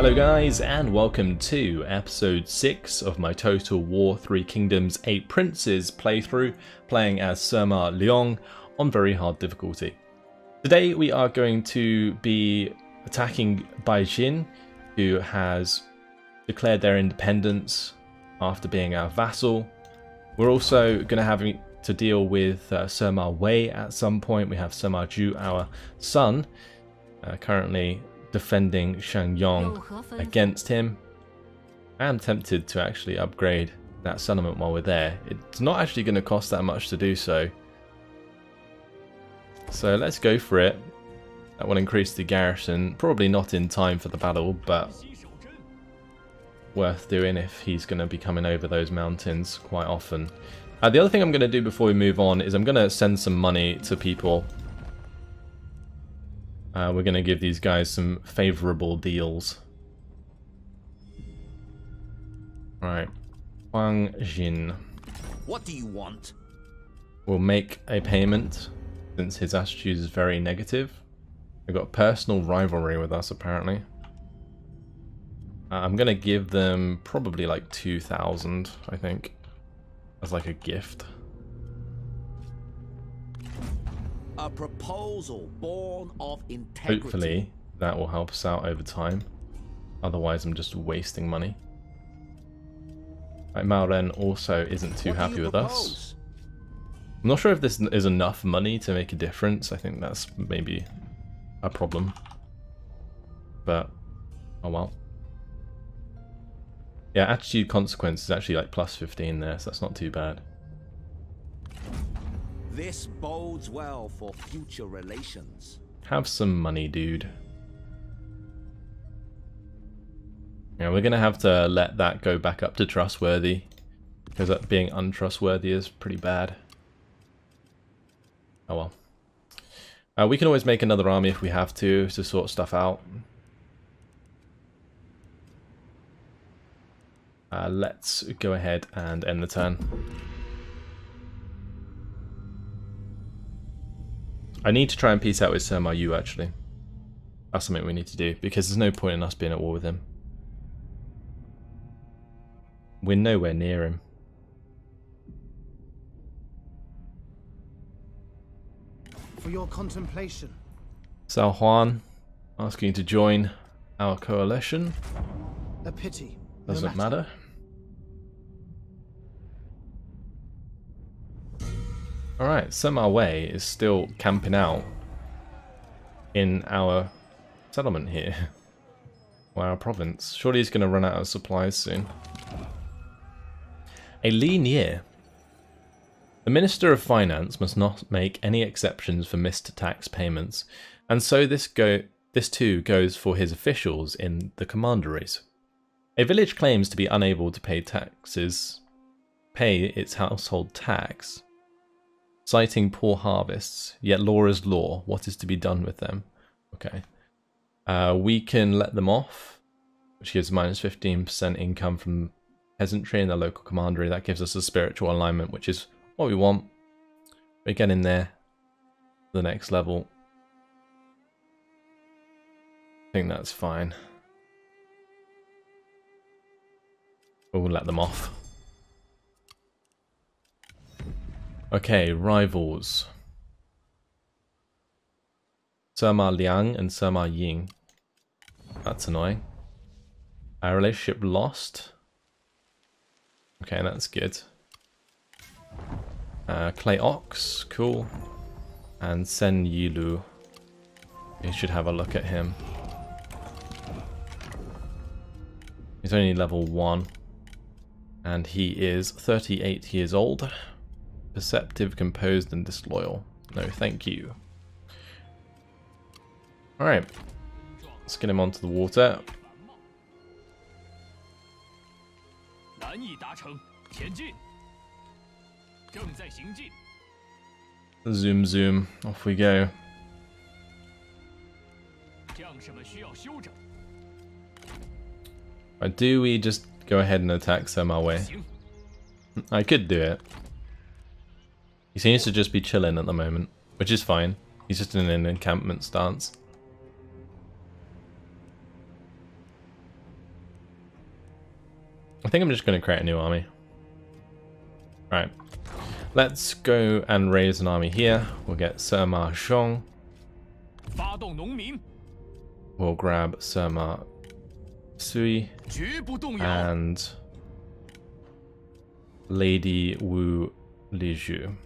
Hello guys and welcome to episode 6 of my Total War 3 Kingdoms 8 Princes playthrough playing as Sima Liang on very hard difficulty. Today we are going to be attacking Baijin who has declared their independence after being our vassal. We're also going to have to deal with uh, Wei at some point. We have Sima Ju, our son, uh, currently defending Shangyong against him. I am tempted to actually upgrade that settlement while we're there. It's not actually going to cost that much to do so. So let's go for it. That will increase the garrison. Probably not in time for the battle, but worth doing if he's going to be coming over those mountains quite often. Uh, the other thing I'm going to do before we move on is I'm going to send some money to people. Uh, we're going to give these guys some favorable deals. Right. Huang Jin. What do you want? We'll make a payment since his attitude is very negative. We've got personal rivalry with us apparently. Uh, I'm going to give them probably like 2,000, I think as like a gift. A proposal born of integrity. Hopefully that will help us out over time. Otherwise I'm just wasting money. Right, Maoren also isn't too what happy with propose? us. I'm not sure if this is enough money to make a difference. I think that's maybe a problem. But, oh well. Yeah, attitude consequence is actually like plus 15 there, so that's not too bad. This bodes well for future relations. Have some money, dude. Yeah, we're going to have to let that go back up to trustworthy. Because being untrustworthy is pretty bad. Oh well. Uh, we can always make another army if we have to, to sort stuff out. Uh, let's go ahead and end the turn. I need to try and peace out with Sima Yu actually. That's something we need to do because there's no point in us being at war with him. We're nowhere near him. For your contemplation. Sao Juan asking you to join our coalition. A pity. Doesn't matter. Alright, Sima Wei is still camping out in our settlement here. Or our province. Surely he's going to run out of supplies soon. A lean year. The Minister of Finance must not make any exceptions for missed tax payments, and so this go this too goes for his officials in the commanderies. A village claims to be unable to pay taxes, pay its household tax, citing poor harvests, yet law is law. What is to be done with them? Okay. Uh, we can let them off, which gives minus 15% income from peasantry and the local commandery. That gives us a spiritual alignment, which is what we want. We get in there. The next level. I think that's fine. We'll let them off. Okay, rivals. Sima Liang and Sima Ying. That's annoying. Our relationship lost. Okay, that's good. Uh, Clay Ox, cool. And Sen Yilu. You should have a look at him. He's only level 1. And he is 38 years old. Perceptive, composed, and disloyal. No, thank you. Alright. Let's get him onto the water. Zoom zoom, off we go. Or do we just go ahead and attack Sima Wei? I could do it. He seems to just be chilling at the moment, which is fine. He's just in an encampment stance. I think I'm just going to create a new army. Right. Let's go and raise an army here. We'll get Sima Zhong. We'll grab Sima Sui and Lady Wu Liju.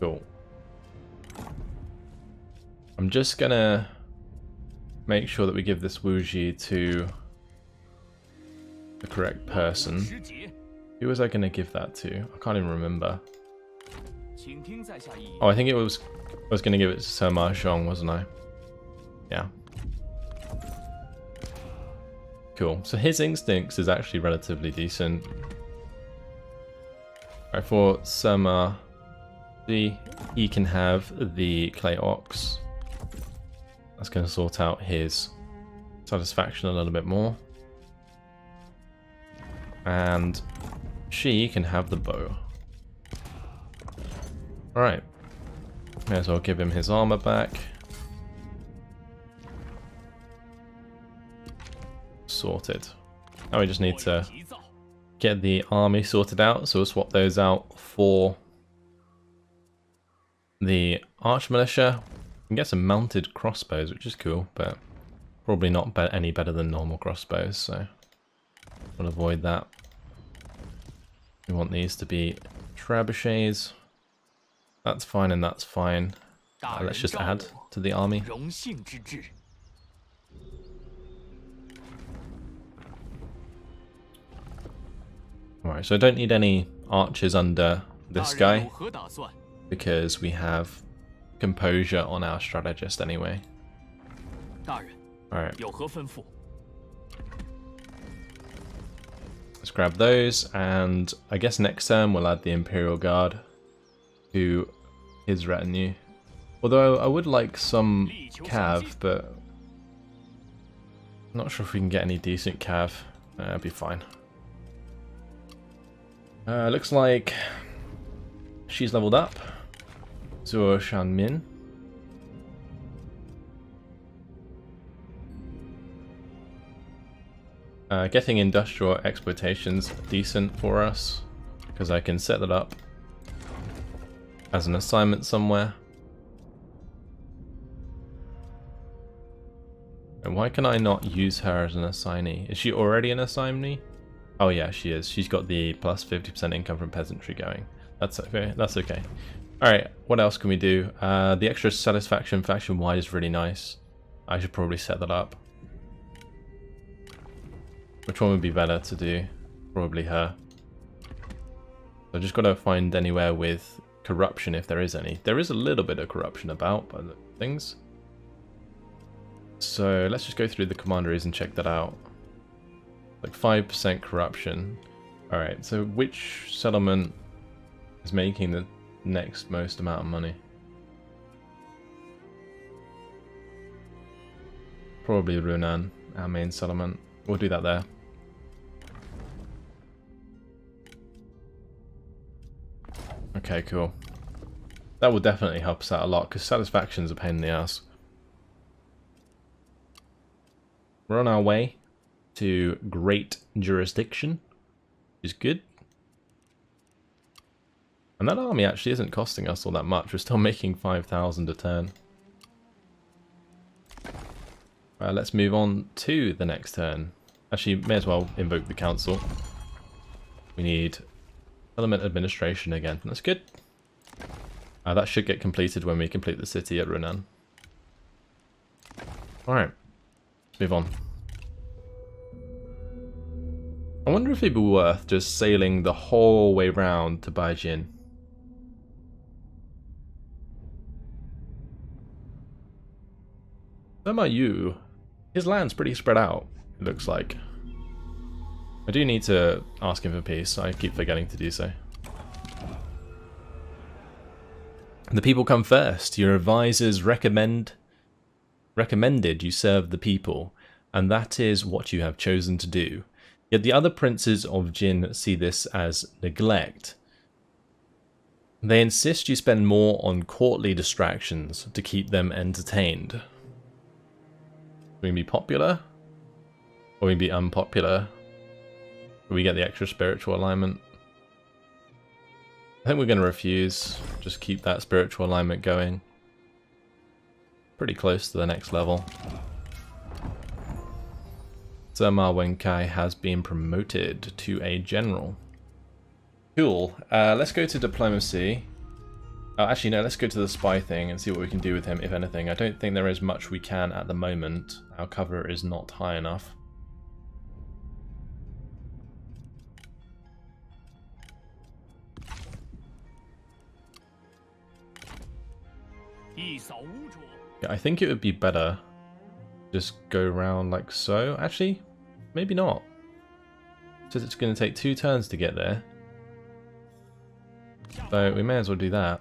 Cool. I'm just gonna make sure that we give this Wuji to the correct person. Who was I gonna give that to? I can't even remember. Oh, I think it was I was gonna give it to Sima Zhong, wasn't I? Yeah. Cool. So his instincts is actually relatively decent. Alright, for Summer, the he can have the clay ox. That's going to sort out his satisfaction a little bit more. And she can have the bow. Alright. May as well give him his armor back. Sorted. Now we just need to get the army sorted out. So we'll swap those out for the arch militia. And get some mounted crossbows, which is cool, but probably not be any better than normal crossbows. So we'll avoid that. We want these to be trebuchets. That's fine and that's fine. Uh, let's just add to the army. Alright, so I don't need any archers under this guy because we have composure on our strategist anyway. Alright. Let's grab those and I guess next turn we'll add the Imperial Guard to his retinue. Although I would like some cav, but I'm not sure if we can get any decent cav. That'd uh, be fine. Uh, looks like she's leveled up. Zuo Shanmin. Uh, getting industrial exploitation's decent for us because I can set that up as an assignment somewhere. And why can I not use her as an assignee? Is she already an assignee? Oh yeah, she is. She's got the plus 50% income from peasantry going. That's okay. That's okay. All right. What else can we do? Uh, the extra satisfaction faction wide is really nice. I should probably set that up. Which one would be better to do? Probably her. So I just got to find anywhere with corruption if there is any. There is a little bit of corruption about by the things. So let's just go through the commanderies and check that out. Like 5% corruption. Alright, so which settlement is making the next most amount of money? Probably Runan, our main settlement. We'll do that there. Okay, cool. That will definitely help us out a lot, because satisfaction's a pain in the ass. We're on our way to Great Jurisdiction, which is good. And that army actually isn't costing us all that much. We're still making 5,000 a turn. Uh, let's move on to the next turn. Actually, may as well invoke the council. We need element administration again. That's good. Uh, that should get completed when we complete the city at Runan. Alright. Let's move on. I wonder if it'd be worth just sailing the whole way round to Baijin. Sima Yu, his land's pretty spread out, it looks like. I do need to ask him for peace, I keep forgetting to do so. The people come first. Your advisors recommend recommended you serve the people, and that is what you have chosen to do. Yet the other princes of Jin see this as neglect. They insist you spend more on courtly distractions to keep them entertained. Going to be popular? Or we'd be unpopular. We get the extra spiritual alignment. I think we're going to refuse. Just keep that spiritual alignment going. Pretty close to the next level. Sima Wenkai has been promoted to a general. Cool. Uh, let's go to diplomacy. Oh, actually, no, let's go to the spy thing and see what we can do with him, if anything. I don't think there is much we can at the moment. Our cover is not high enough. Yeah, I think it would be better just go around like so. Actually, maybe not. Says it's going to take two turns to get there. So we may as well do that.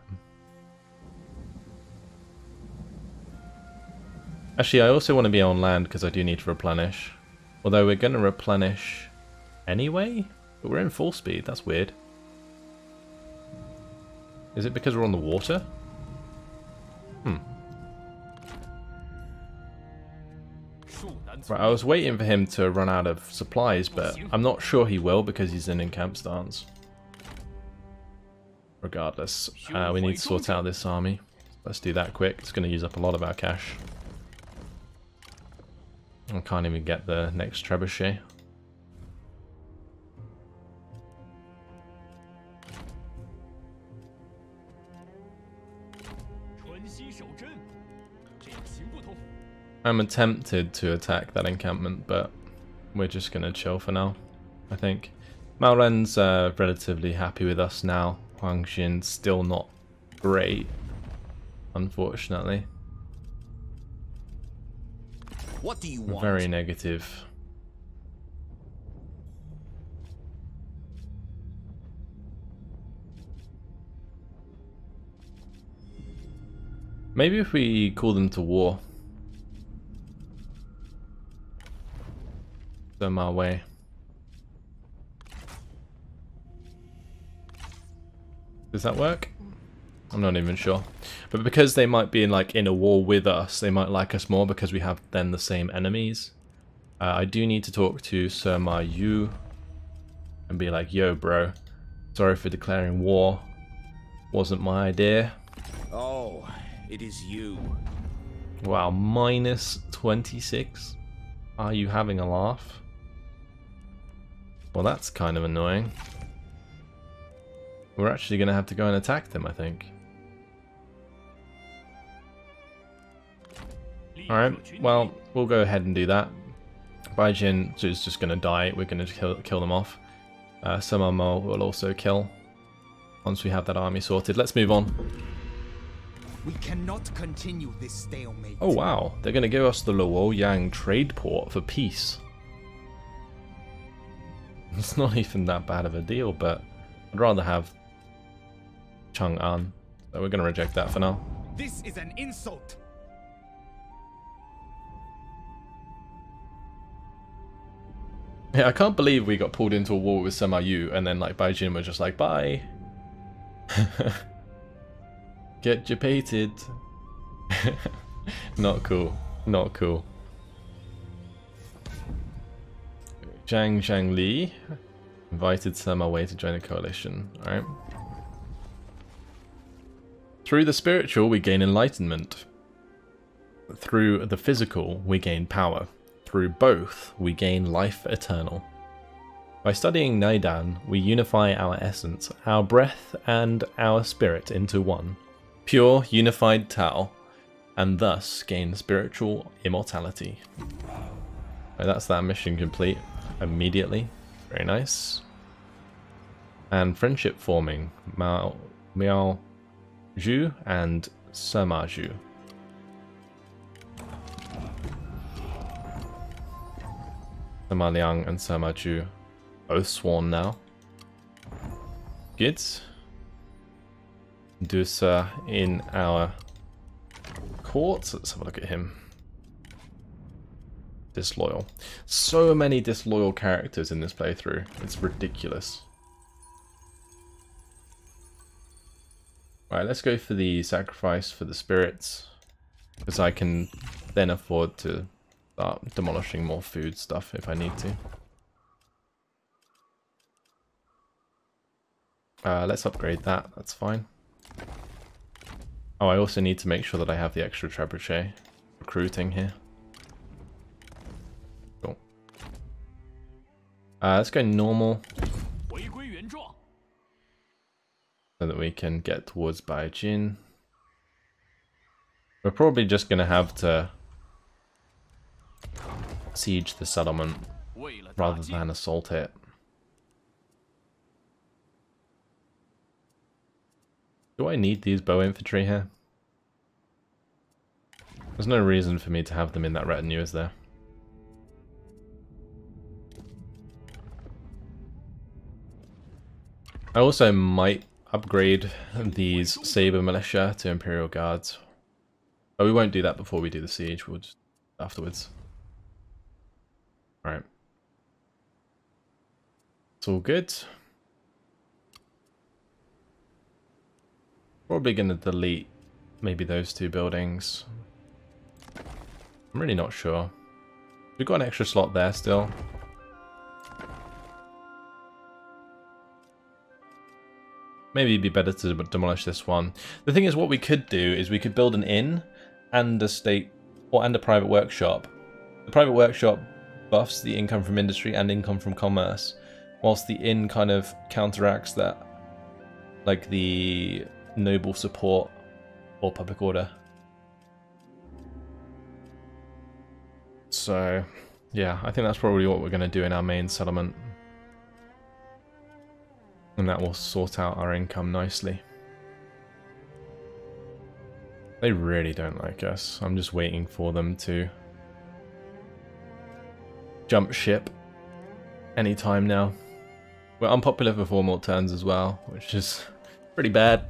Actually, I also want to be on land because I do need to replenish. Although we're going to replenish anyway? But we're in full speed, that's weird. Is it because we're on the water? Hmm. Right, I was waiting for him to run out of supplies, but I'm not sure he will because he's in encamp stance. Regardless, uh, we need to sort out this army. Let's do that quick. It's going to use up a lot of our cash. I can't even get the next trebuchet. I'm tempted to attack that encampment, but we're just going to chill for now, I think. Maoren's uh, relatively happy with us now. Huang Xin's still not great, unfortunately. What do you want? Very negative. Maybe if we call them to war. Them our way. Does that work? I'm not even sure. But because they might be in like in a war with us, they might like us more because we have then the same enemies. Uh, I do need to talk to Sima Yu and be like, yo bro, sorry for declaring war. Wasn't my idea. Oh, it is you. Wow, minus 26? Are you having a laugh? Well, that's kind of annoying. We're actually going to have to go and attack them, I think. Alright, well, we'll go ahead and do that. Baijin is just going to die. We're going to kill, kill them off. Uh, Sima Mo will also kill once we have that army sorted. Let's move on. We cannot continue this stalemate. Oh wow, they're going to give us the Luoyang trade port for peace. It's not even that bad of a deal, but I'd rather have Chang'an. So we're going to reject that for now. This is an insult. Yeah, I can't believe we got pulled into a war with Sima Yu and then like Baijin were just like, bye. Get japated. Not cool. Not cool. Zhang Zhangli invited Sima Wei to join the coalition. Alright. Through the spiritual, we gain enlightenment. Through the physical, we gain power. Through both, we gain life eternal. By studying Neidan, we unify our essence, our breath, and our spirit into one. Pure, unified Tao, and thus gain spiritual immortality. Right, that's that mission complete immediately. Very nice. And friendship forming. Mao, Miao Zhu and Sima Zhu. Sima Liang and Sima Zhu both sworn now. Good. Dusa in our court. Let's have a look at him. Disloyal. So many disloyal characters in this playthrough. It's ridiculous. Alright, let's go for the sacrifice for the spirits. Because I can then afford to start demolishing more food stuff if I need to. Uh, let's upgrade that, that's fine. Oh, I also need to make sure that I have the extra trebuchet recruiting here. Uh, let's go normal. So that we can get towards Baijin. We're probably just going to have to siege the settlement rather than assault it. Do I need these bow infantry here? There's no reason for me to have them in that retinue, is there? I also might upgrade these Saber Militia to Imperial Guards. But we won't do that before we do the siege, we'll just afterwards. Alright. It's all good. Probably going to delete maybe those two buildings. I'm really not sure. We've got an extra slot there still. Maybe it'd be better to demolish this one. The thing is, what we could do is we could build an inn and a state or and a private workshop. The private workshop buffs the income from industry and income from commerce, whilst the inn kind of counteracts that, like the noble support or public order. So, yeah, I think that's probably what we're going to do in our main settlement. And that will sort out our income nicely. They really don't like us. I'm just waiting for them to jump ship anytime now. We're unpopular for four more turns as well, which is pretty bad.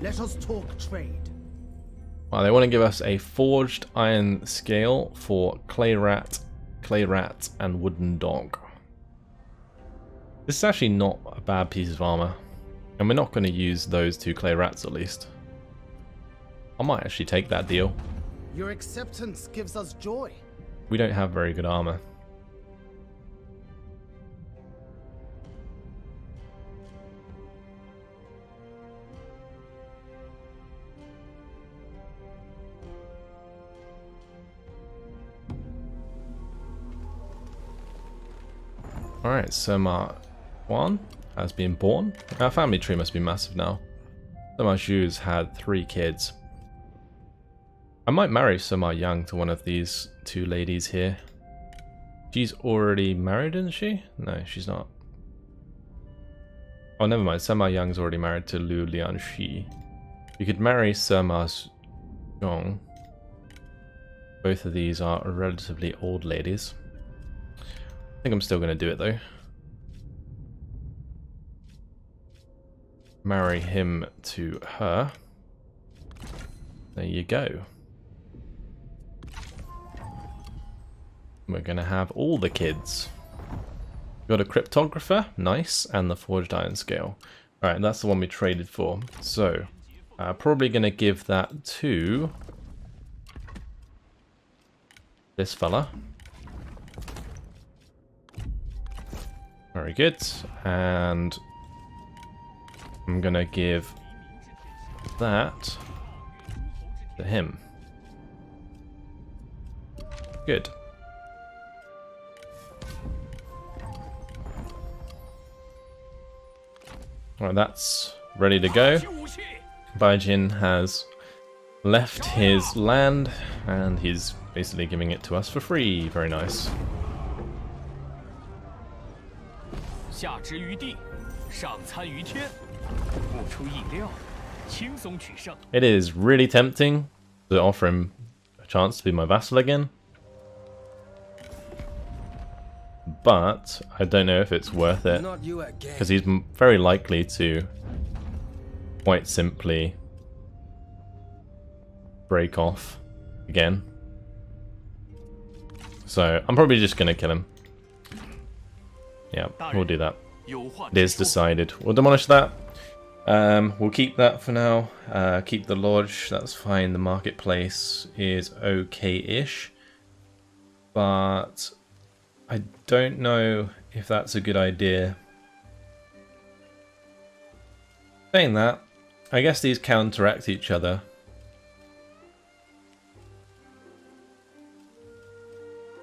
Let us talk trade. Well, they want to give us a forged iron scale for clay rat, clay rat, and wooden dog. This is actually not a bad piece of armor, and we're not going to use those two clay rats at least. I might actually take that deal. Your acceptance gives us joy. We don't have very good armor. Alright, Sima Juan has been born. Our family tree must be massive now. Sima Zhu's had three kids. I might marry Sima Yang to one of these two ladies here. She's already married, isn't she? No, she's not. Oh, never mind. Sima Yang's already married to Liu Lianxi. You could marry Sima Zhong. Both of these are relatively old ladies. I think I'm still going to do it though. Marry him to her. There you go. We're going to have all the kids. Got a cryptographer, nice, and the forged iron scale. Alright, that's the one we traded for. So, uh, probably going to give that to this fella. Very good. And I'm going to give that to him. Good. Alright, that's ready to go.，Baijin has left his land and he's basically giving it to us for free. Very nice. It is really tempting to offer him a chance to be my vassal again. But I don't know if it's worth it. Because he's very likely to quite simply break off again. So I'm probably just going to kill him. Yeah, we'll do that. It is decided. We'll demolish that. Um, we'll keep that for now. Uh, keep the lodge, that's fine. The marketplace is okay-ish. But I don't know if that's a good idea. Saying that, I guess these counteract each other.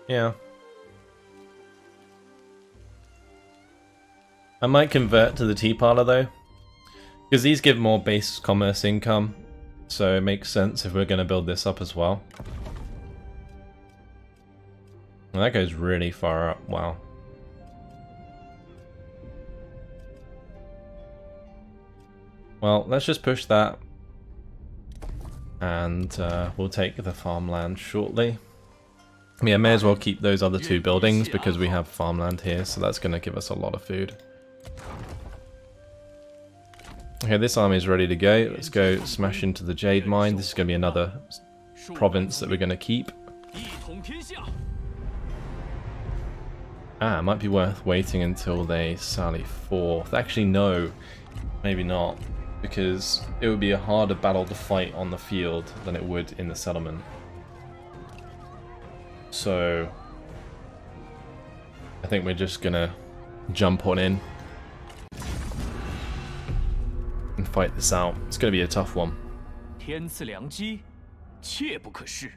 Yeah. I might convert to the tea parlor though. Because these give more base commerce income. So it makes sense if we're going to build this up as well. Well, that goes really far up. Wow. Well, let's just push that. And uh, we'll take the farmland shortly. Yeah, may as well keep those other two buildings because we have farmland here, so that's going to give us a lot of food. Okay, this army is ready to go. Let's go smash into the Jade Mine. This is going to be another province that we're going to keep. Ah, might be worth waiting until they sally forth. Actually, no. Maybe not. Because it would be a harder battle to fight on the field than it would in the settlement. So... I think we're just gonna jump on in And fight this out. It's gonna be a tough one. 天赐良机，切不可失。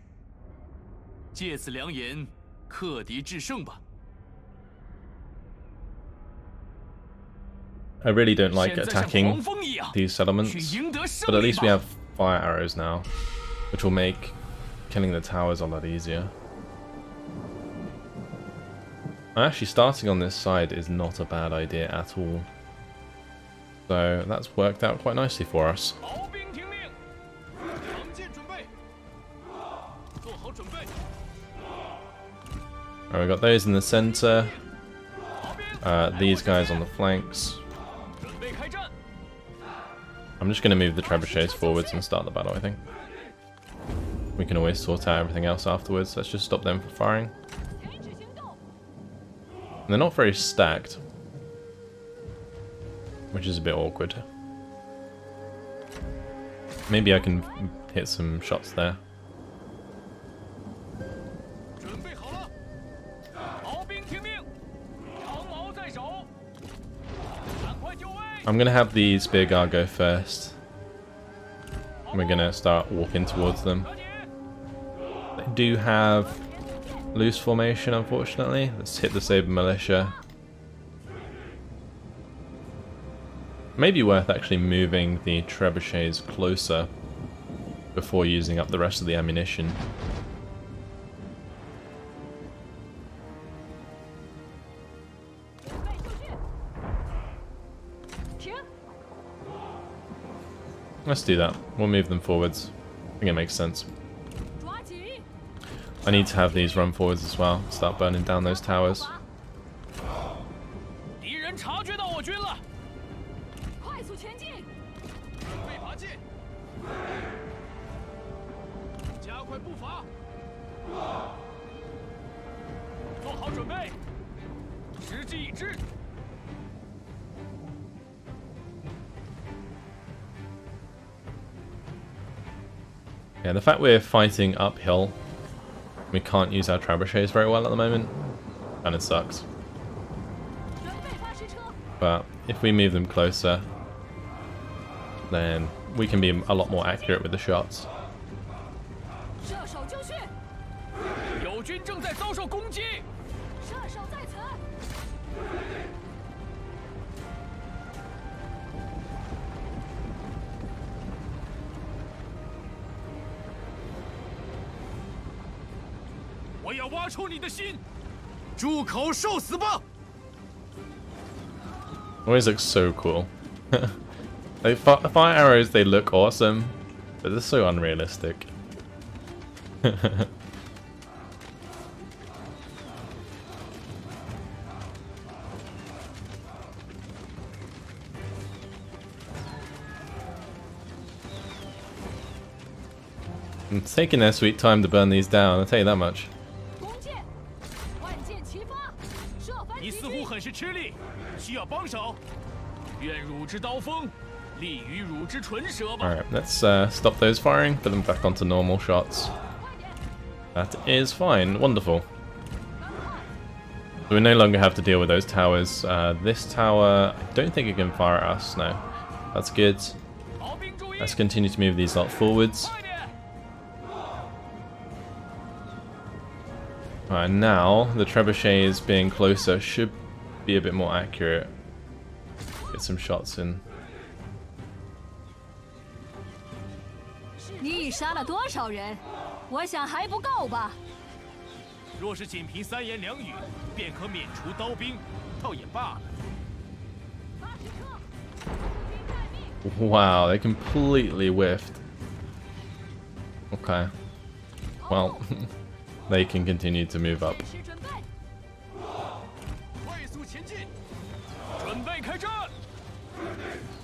借此良言，克敌制胜吧。 I really don't like 现在像 attacking 狂风一样 these 去 settlements, 赢得胜 but at 利 least we 吧 have fire arrows now, which will make killing the towers a lot easier. Actually, starting on this side is not a bad idea at all. So that's worked out quite nicely for us. We've got those in the center. Uh, these guys on the flanks. I'm just going to move the trebuchets forwards and start the battle, I think. We can always sort out everything else afterwards. Let's just stop them from firing. They're not very stacked, which is a bit awkward. Maybe I can hit some shots there. I'm going to have the spear guard go first. And we're going to start walking towards them. They do have loose formation, unfortunately. Let's hit the Sabre Militia. Maybe worth actually moving the trebuchets closer before using up the rest of the ammunition. Let's do that. We'll move them forwards. I think it makes sense. I need to have these run forwards as well. Start burning down those towers. 步伐，做好准备，时机已至。 Yeah, the fact we're fighting uphill, we can't use our trebuchets very well at the moment, and it sucks. 准备发石车！ But if we move them closer, then we can be a lot more accurate with the shots. Always looks so cool. like, fi- fire arrows, they look awesome, but they're so unrealistic. It's taking their sweet time to burn these down, I'll tell you that much. 需要帮手。愿汝之刀锋 立于汝之唇舌吧。 Alright, let's uh, stop those firing, put them back onto normal shots. That is fine, wonderful. So we no longer have to deal with those towers. Uh, this tower, I don't think it can fire at us, no. That's good. 逃兵注意， Let's continue to move these lot forwards. 快点！ Right, now the trebuchets being closer should be a bit more accurate. Get some shots in. 你已杀了多少人？我想还不够吧。若是仅凭三言两语便可免除刀兵，倒也罢了。 Wow, they completely whiffed. Okay. Well, they can continue to move up.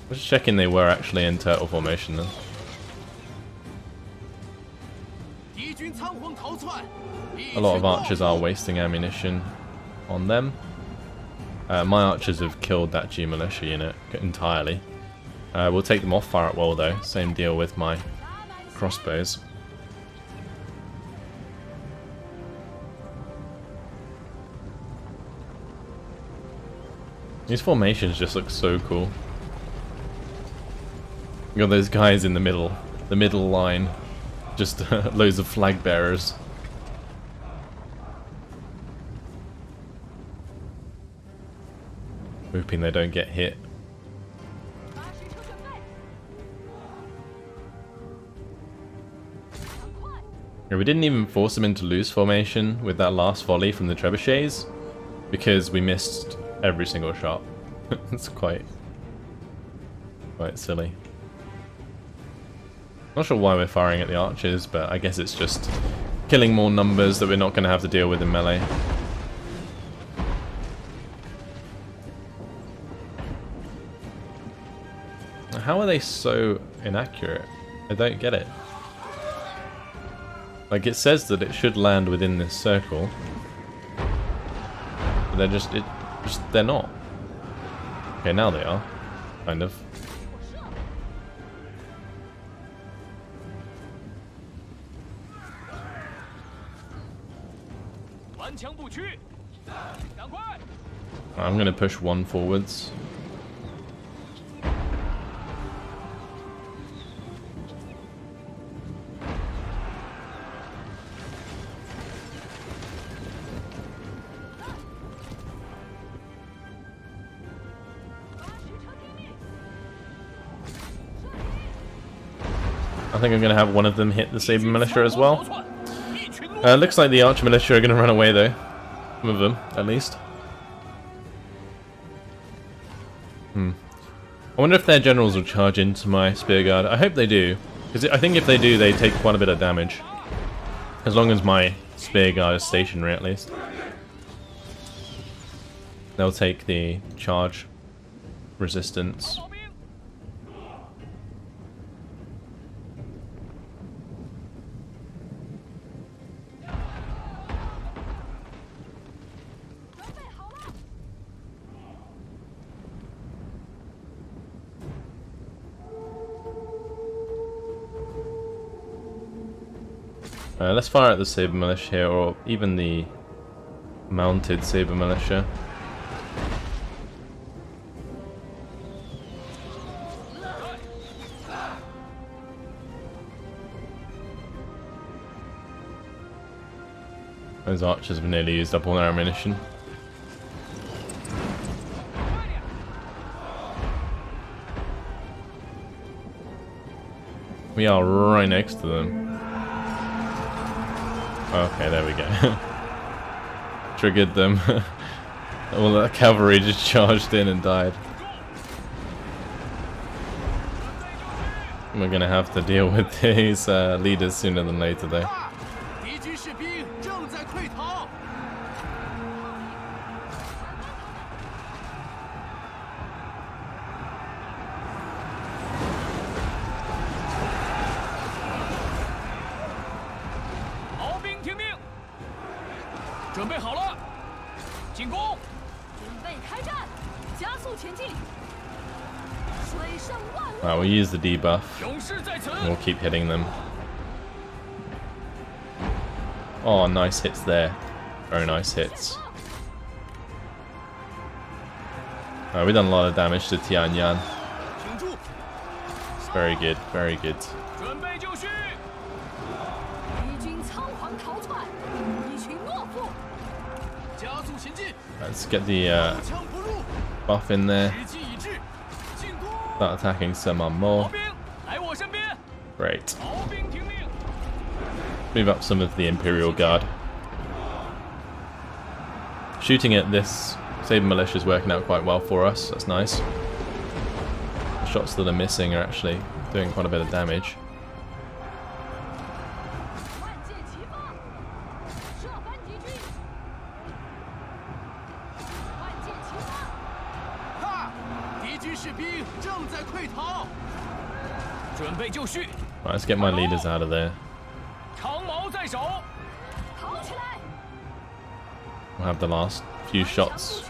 Just checking they were actually in turtle formation then. A lot of archers are wasting ammunition on them. Uh, my archers have killed that Ji militia unit entirely. Uh, we'll take them off fire at will though, same deal with my crossbows. These formations just look so cool. Got those guys in the middle, the middle line. Just uh, loads of flag bearers. Hoping they don't get hit. We didn't even force them into loose formation with that last volley from the trebuchets because we missed every single shot. It's quite, quite silly. Not sure why we're firing at the archers, but I guess it's just killing more numbers that we're not going to have to deal with in melee. How are they so inaccurate? I don't get it. Like it says that it should land within this circle. But they're just it just they're not. Okay, now they are. Kind of. I'm going to push one forwards. I think I'm going to have one of them hit the Saber Militia as well. Uh, looks like the arch Militia are going to run away though. Some of them, at least. I wonder if their generals will charge into my Spear Guard. I hope they do. Because I think if they do, they take quite a bit of damage. As long as my Spear Guard is stationary at least. They'll take the charge resistance. Uh, let's fire at the Saber Militia here, or even the mounted Saber Militia. Those archers have nearly used up all their ammunition. We are right next to them. Okay, there we go. Triggered them. All the cavalry just charged in and died. We're gonna have to deal with these uh, leaders sooner than later, though. use the debuff. We'll keep hitting them. Oh, nice hits there. Very nice hits. Uh, we've done a lot of damage to Tianyan. Very good, very good. Let's get the uh, buff in there. Start attacking someone more. Great. Move up some of the Imperial Guard. Shooting at this Saber Militia is working out quite well for us. That's nice. The shots that are missing are actually doing quite a bit of damage. get my leaders out of there. We'll have the last few shots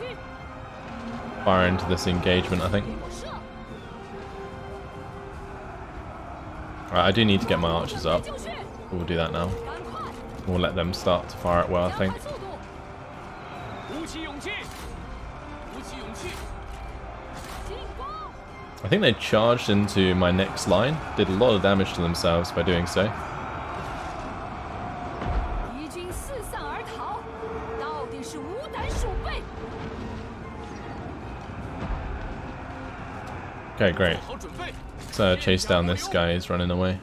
fire into this engagement, I think. Right, I do need to get my archers up. We'll do that now. We'll let them start to fire at well, I think. I think they charged into my next line, did a lot of damage to themselves by doing so. Okay, great. So uh, chase down this guy He's running away.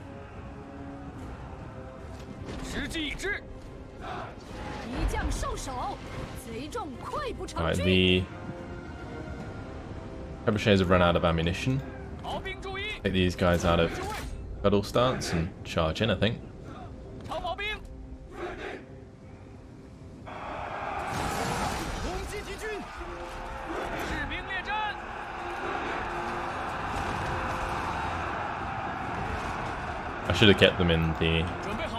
Alright, the Trebuchets have run out of ammunition. Take these guys out of battle stance and charge in, I think. I should have kept them in the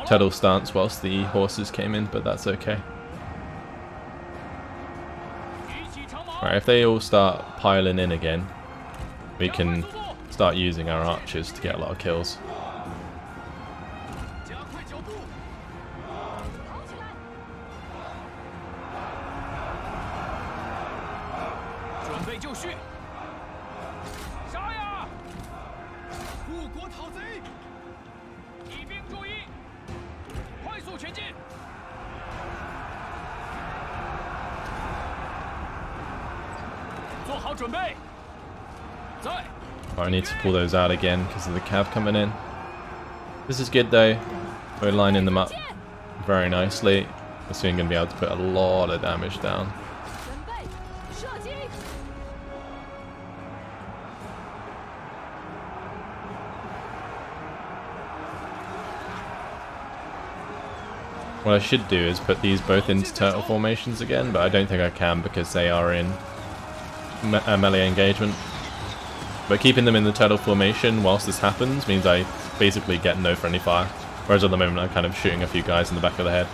turtle stance whilst the horses came in, but that's okay. Right, if they all start piling in again, we can start using our archers to get a lot of kills. to pull those out again because of the cab coming in. This is good though. We're lining them up very nicely. We're soon going to be able to put a lot of damage down. What I should do is put these both into turtle formations again, but I don't think I can because they are in me uh, melee engagement. But keeping them in the turtle formation whilst this happens means I basically get no friendly fire. Whereas at the moment I'm kind of shooting a few guys in the back of the head.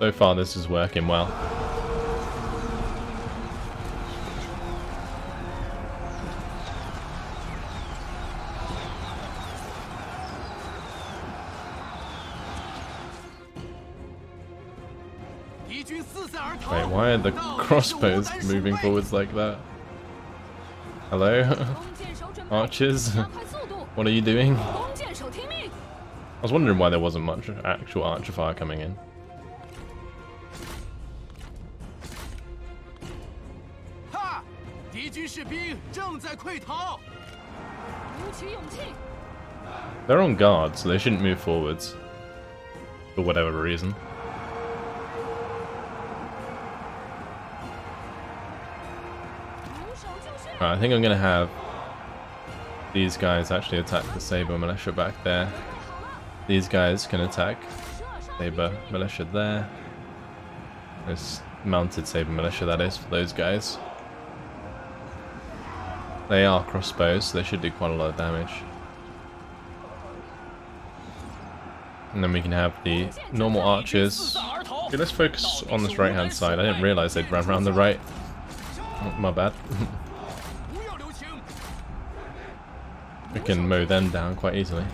So far this is working well. Wait, why are the crossbows moving forwards like that? Hello? Archers? What are you doing? I was wondering why there wasn't much actual archer fire coming in. They're on guard, so they shouldn't move forwards. For whatever reason. Right, I think I'm going to have these guys actually attack the Sabre Militia back there. These guys can attack Sabre Militia there. This mounted Sabre Militia, that is, for those guys. They are crossbows, so they should do quite a lot of damage. And then we can have the normal archers. Okay, let's focus on this right-hand side. I didn't realize they'd run around the right. My bad. we can mow them down quite easily.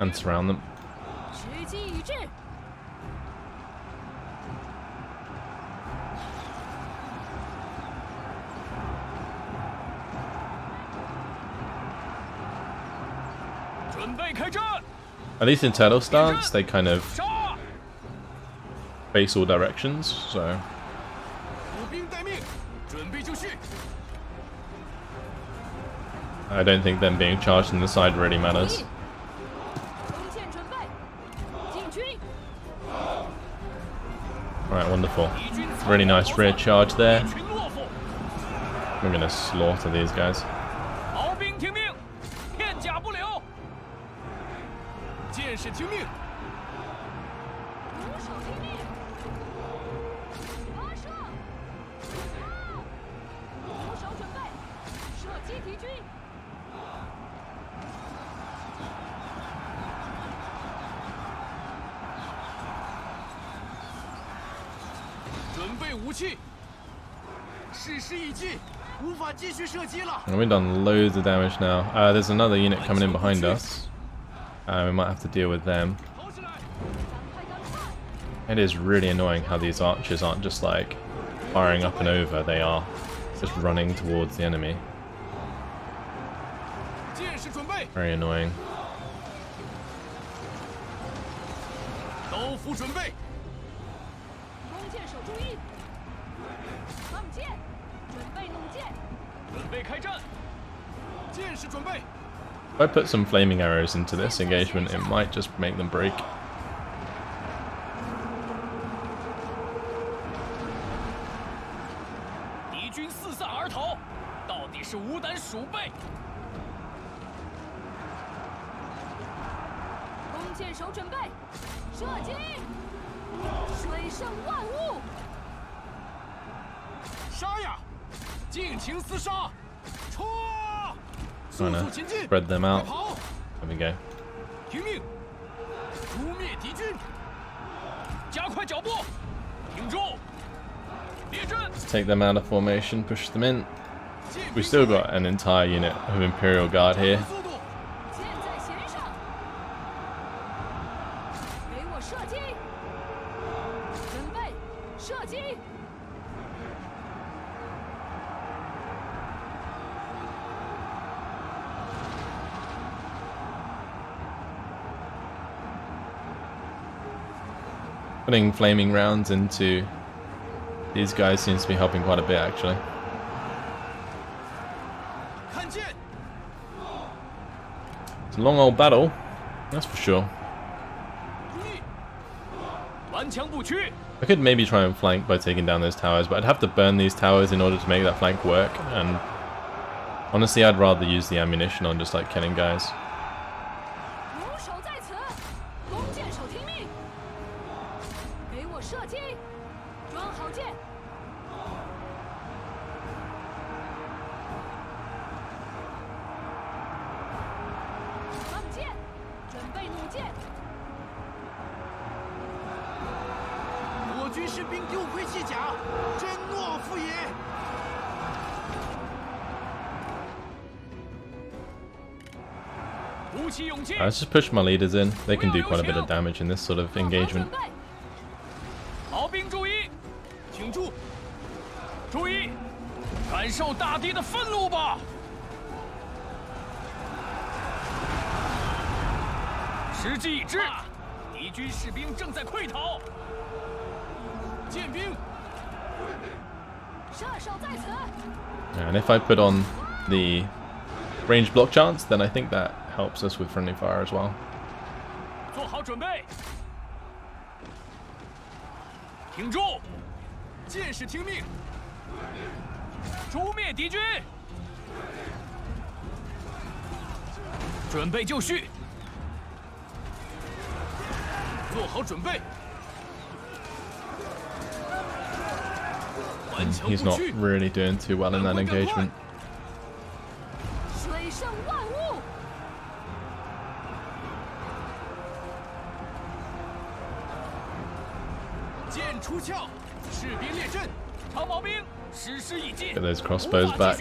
And surround them. At least in turtle stance, they kind of face all directions, so... I don't think them being charged in the side really matters. Alright, wonderful. Really nice rear charge there. We're gonna slaughter these guys. We've done loads of damage now. Uh, there's another unit coming in behind us. Uh, we might have to deal with them. It is really annoying how these archers aren't just like firing up and over, they are just running towards the enemy. Very annoying. If I put some flaming arrows into this engagement, it might just make them break. Trying to spread them out. There we go. Just take them out of formation, push them in. We've still got an entire unit of Imperial Guard here. putting flaming rounds into these guys seems to be helping quite a bit actually. It's a long old battle, that's for sure. I could maybe try and flank by taking down those towers, but I'd have to burn these towers in order to make that flank work, and honestly I'd rather use the ammunition on just like killing guys. Let's just push my leaders in. They can do quite a bit of damage in this sort of engagement. And if I put on the range block chance, then I think that helps us with friendly fire as well. He's not really doing too well in that engagement. Get those crossbows back.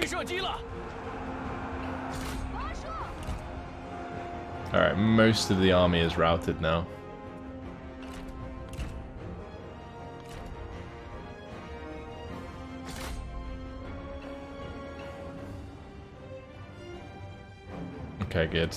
Alright, most of the army is routed now. Okay, good.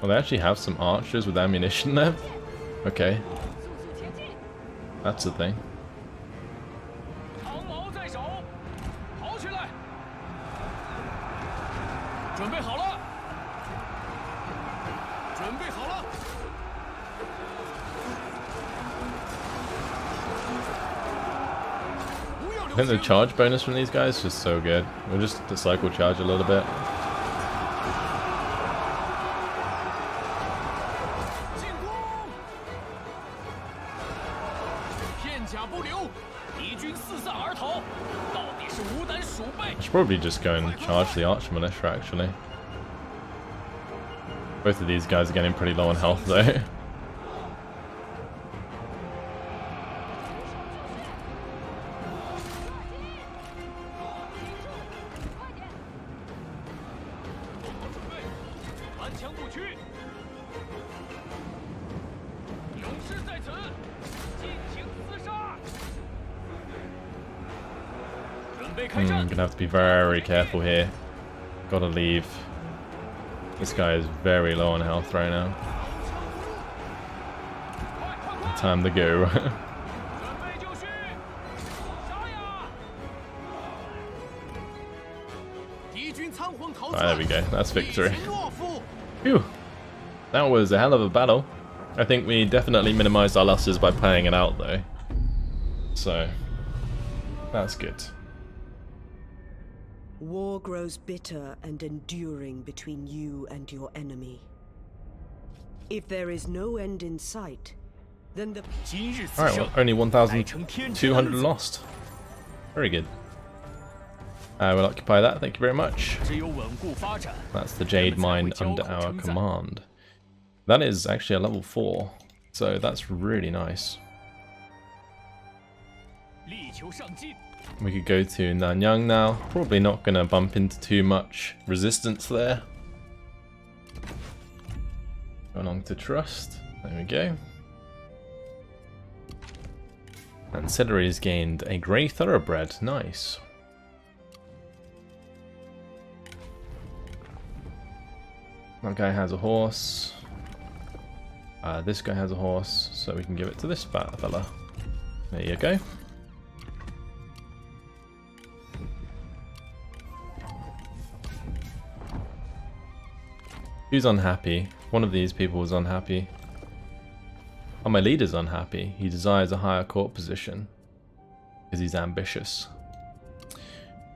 Well, they actually have some archers with ammunition there. Okay. That's the thing. I think the charge bonus from these guys is just so good. We'll just cycle charge a little bit. Should probably just go and charge the arch militia actually. Both of these guys are getting pretty low on health though. 士在此，尽情厮杀。准备开 Hmm, 战。 gonna have to be very careful here. Gotta leave. This guy is very low on health right now. 快快快！ Time to go. 准备就绪，杀呀！敌军仓皇逃 Right, 窜 there we go. That's 一 victory. 群懦夫。 Phew. That was a hell of a battle. I think we definitely minimised our losses by playing it out though. So, that's good. War grows bitter and enduring between you and your enemy. If there is no end in sight, then the... Alright, well, only 1,200 lost. Very good. Uh, I will occupy that, thank you very much. That's the Jade Mine under our command. That is actually a level 4, so that's really nice. We could go to Nanyang now. Probably not going to bump into too much resistance there. Going on to Trust. There we go. And Celery has gained a Grey Thoroughbred. Nice. That guy has a horse. Uh, this guy has a horse, so we can give it to this fat fella. There you go. Who's unhappy? One of these people is unhappy. Oh, my leader's unhappy. He desires a higher court position. Because he's ambitious.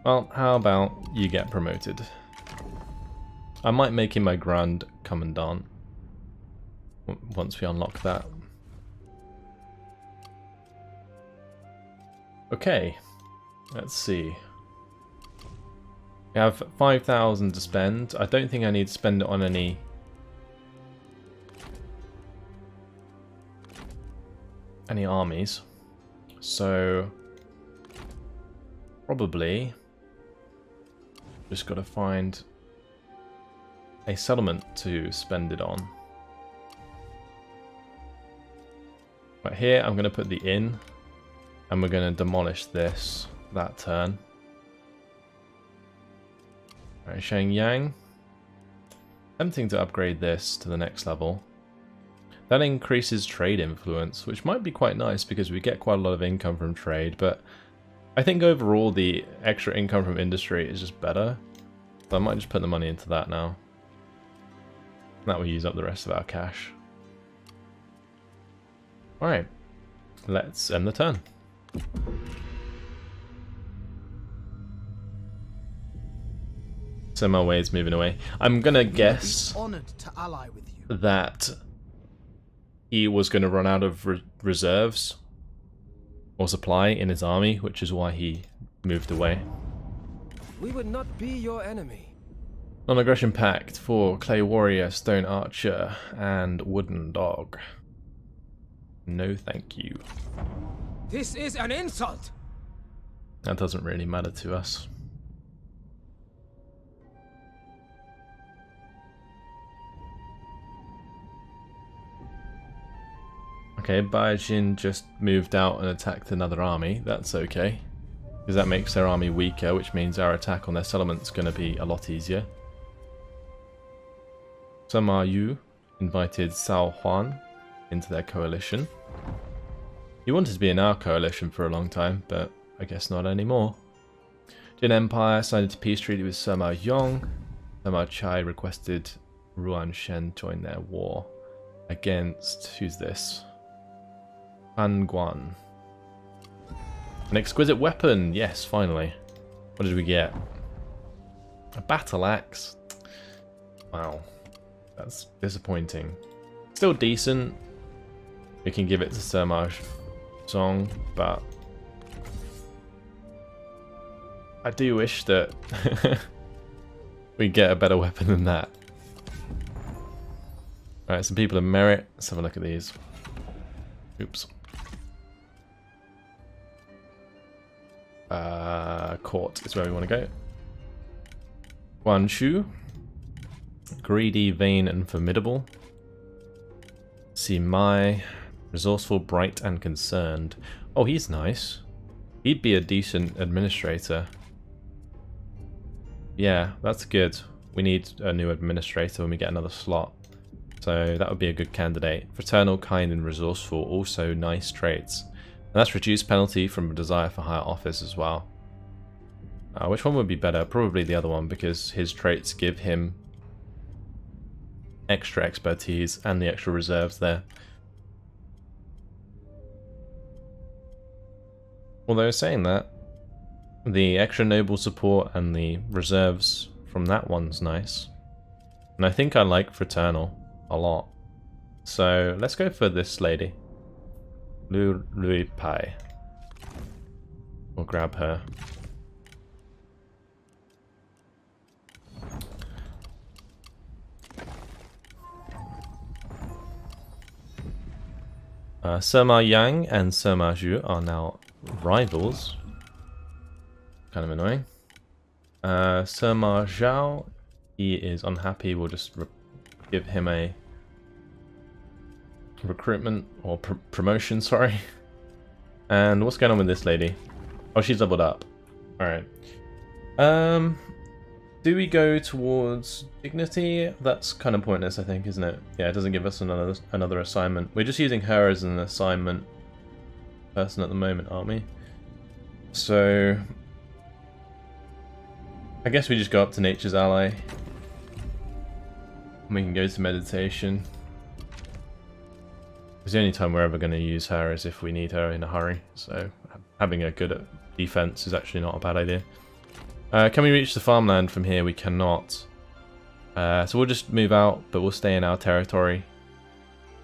Well, how about you get promoted? I might make him my Grand Commandant. Once we unlock that. Okay. Let's see. We have 5,000 to spend. I don't think I need to spend it on any... any armies. So... Probably... Just gotta find a settlement to spend it on. Right here, I'm gonna put the inn. And we're gonna demolish this that turn. Alright, Shang Yang. Tempting to upgrade this to the next level. That increases trade influence, which might be quite nice because we get quite a lot of income from trade, but I think overall the extra income from industry is just better. So I might just put the money into that now. That will use up the rest of our cash. Alright, let's end the turn. Sima Wei is moving away. I'm gonna guess to ally with you. that he was going to run out of re reserves or supply in his army, which is why he moved away. We would not be your enemy. Non-aggression pact for clay warrior, stone archer, and wooden dog. No thank you. This is an insult. That doesn't really matter to us. Okay, Baijin just moved out and attacked another army. That's okay. Because that makes their army weaker, which means our attack on their settlement's going to be a lot easier. Sima Yu invited Cao Huan into their coalition. He wanted to be in our coalition for a long time, but I guess not anymore. Jin Empire signed a peace treaty with Sima Yong. Sima Chai requested Ruan Shen join their war against who's this? Fan Guan. An exquisite weapon, yes, finally. What did we get? A battle axe. Wow, that's disappointing. Still decent. We can give it to Sima Song, but I do wish that we get a better weapon than that. Alright, some people of merit. Let's have a look at these. Oops. Uh, court is where we want to go. Guan Shu. Greedy, vain, and formidable. See. Resourceful, bright, and concerned. Oh, he's nice. He'd be a decent administrator. Yeah, that's good. We need a new administrator when we get another slot. So that would be a good candidate. Fraternal, kind, and resourceful, also nice traits. And that's reduced penalty from a desire for higher office as well. Uh, which one would be better? Probably the other one because his traits give him extra expertise and the extra reserves there. Although saying that, the extra noble support and the reserves from that one's nice. And I think I like Fraternal a lot. So let's go for this lady. Lu Lui Pai. We'll grab her. Uh, Sima Yang and Sima Zhu are now rivals. Kind of annoying. Uh, Sima Zhao, he is unhappy. We'll just give him a recruitment or pr promotion, sorry. And what's going on with this lady? Oh, she's leveled up. Alright. Um, do we go towards dignity? That's kind of pointless, I think, isn't it? Yeah, it doesn't give us another another assignment. We're just using her as an assignment person at the moment, aren't we? So, I guess we just go up to Nature's Ally. And we can go to meditation. Because the only time we're ever going to use her is if we need her in a hurry. So having her good defense is actually not a bad idea. Uh, can we reach the farmland from here? We cannot. Uh, so we'll just move out, but we'll stay in our territory.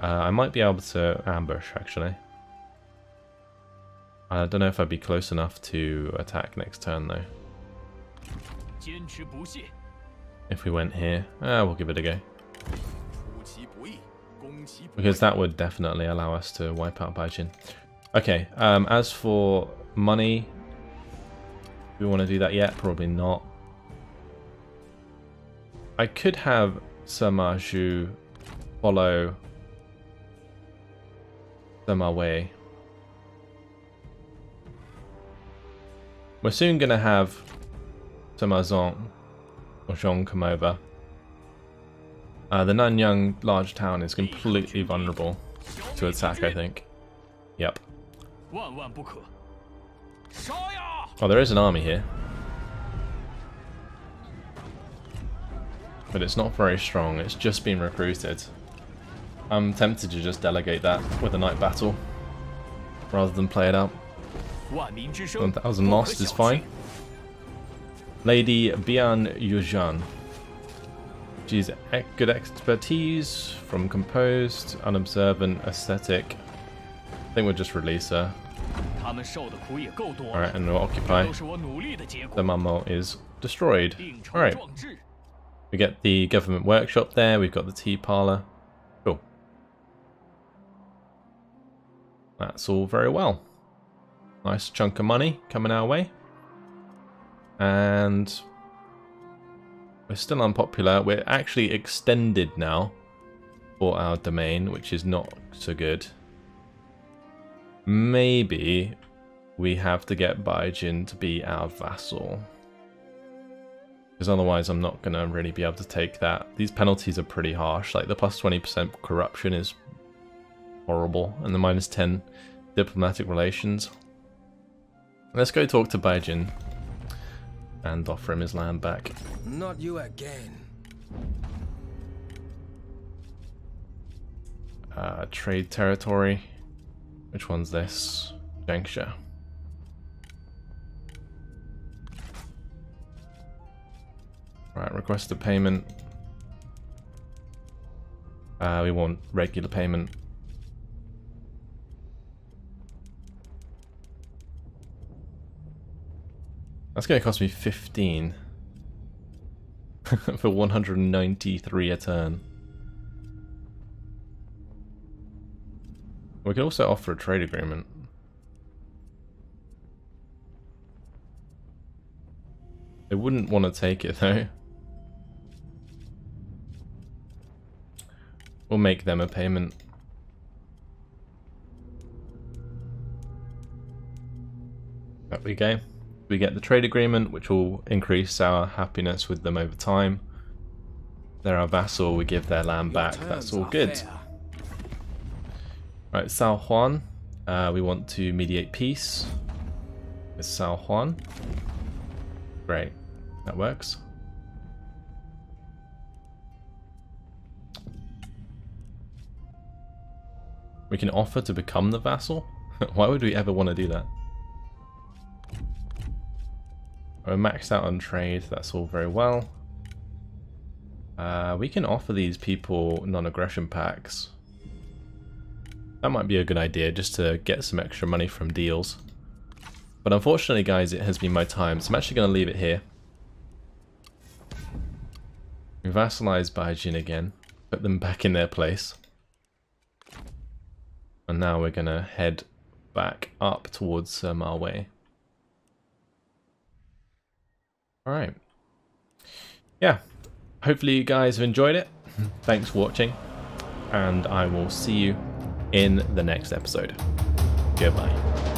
Uh, I might be able to ambush, actually. I don't know if I'd be close enough to attack next turn, though. If we went here, uh, we'll give it a go. Because that would definitely allow us to wipe out Baijin. Okay, um, as for money, do we want to do that yet? Probably not. I could have Sima Zhu follow Sima Wei. We're soon going to have Zong or Zhong come over. Uh, the Nanyang large town is completely vulnerable to attack, I think. Yep. Oh, there is an army here. but it's not very strong. It's just been recruited. I'm tempted to just delegate that with a night battle rather than play it out. 1,000 lost is fine. Lady Bian Yujan. She's good expertise from composed, unobservant, aesthetic. I think we'll just release her. Alright, and we'll occupy. The mammal is destroyed. Alright. We get the government workshop there, we've got the tea parlour. Cool. That's all very well. Nice chunk of money coming our way. And we're still unpopular. We're actually extended now for our domain, which is not so good. Maybe we have to get Baijin to be our vassal. Because otherwise I'm not going to really be able to take that. These penalties are pretty harsh. Like the plus 20% corruption is horrible. And the minus 10 diplomatic relations. Let's go talk to Baijin. And offer him his land back. Not you again. Uh, trade territory. Which one's this? Jiangxia. Right, request a payment. Uh, we want regular payment. That's going to cost me 15 for 193 a turn. We could also offer a trade agreement. They wouldn't want to take it though. We'll make them a payment. There we go. We get the trade agreement, which will increase our happiness with them over time. They're our vassal, we give their land Your back. That's all good. fair. Right, Sao Juan. Uh, we want to mediate peace with Sao Juan. Great, that works. We can offer to become the vassal? Why would we ever want to do that? We're maxed out on trade, that's all very well. Uh, we can offer these people non-aggression packs. That might be a good idea, just to get some extra money from deals. But unfortunately, guys, it has been my time, so I'm actually going to leave it here. We vassalized Baijin again, put them back in their place. And now we're going to head back up towards Sima Wei. Alright. Yeah, hopefully you guys have enjoyed it. Thanks for watching, and I will see you in the next episode. Goodbye.